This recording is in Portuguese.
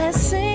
blessing.